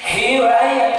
Here I am.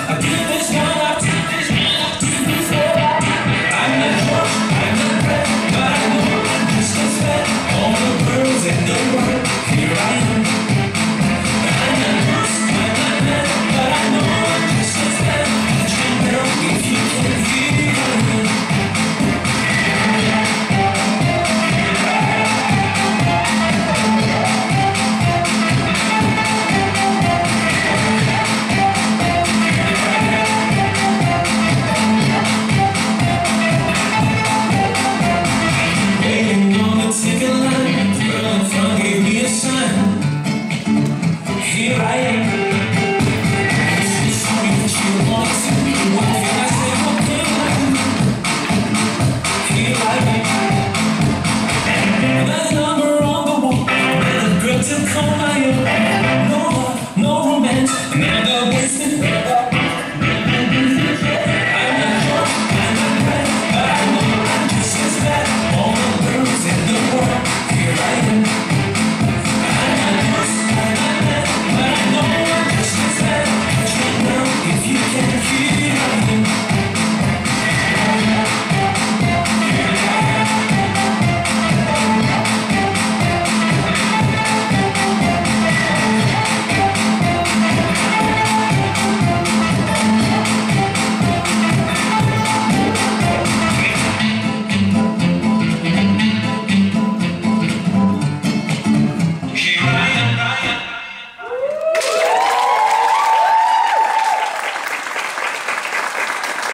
I give this